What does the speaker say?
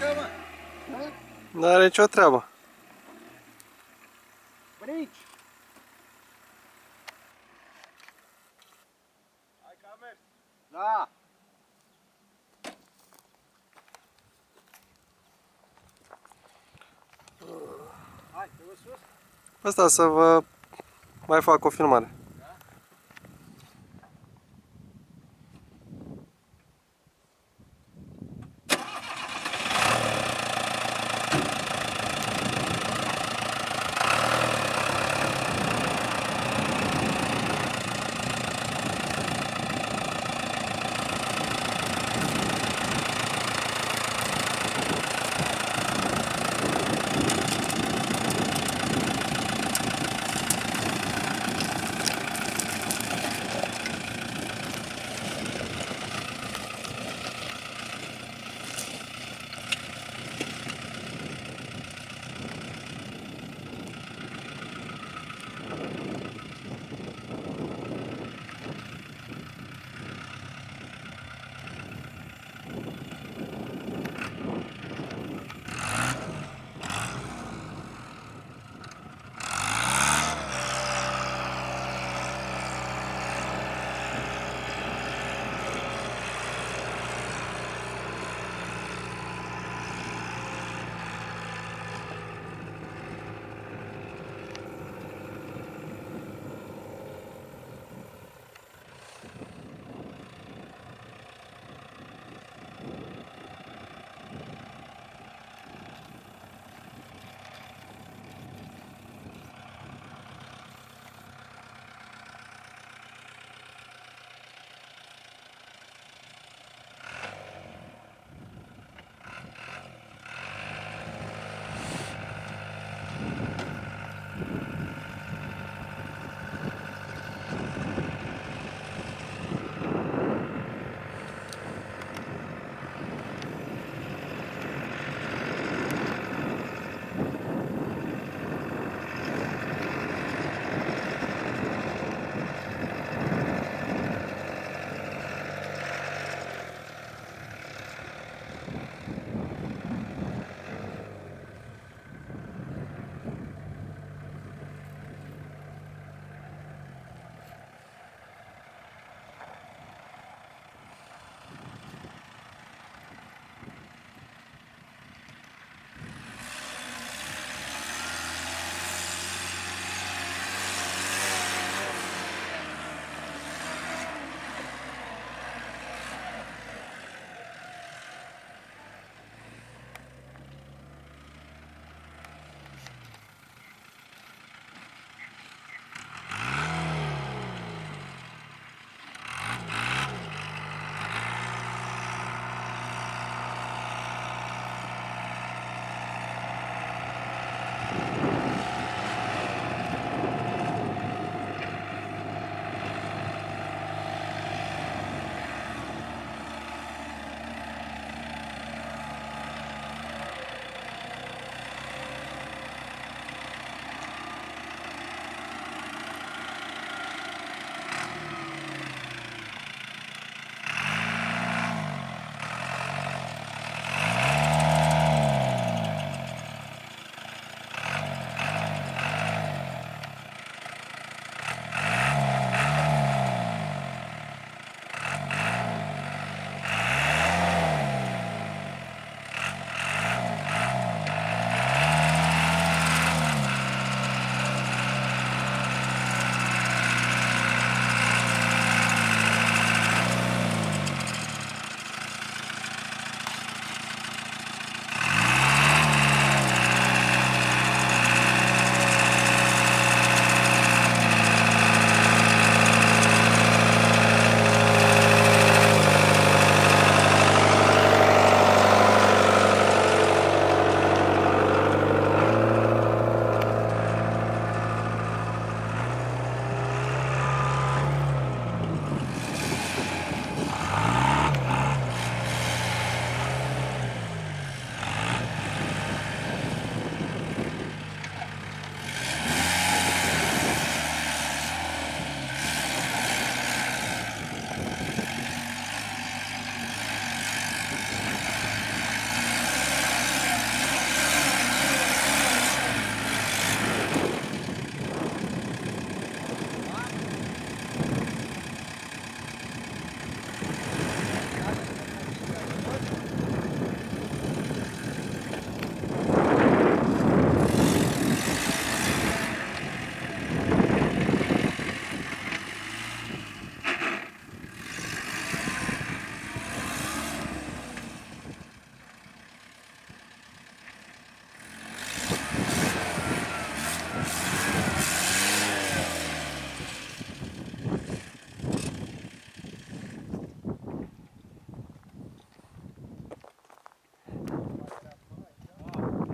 Urcă, mă! Ha? N-are nicio treabă. Brici! Hai că a mers! Da! Hai, te vă sus? Asta să vă mai fac o filmare.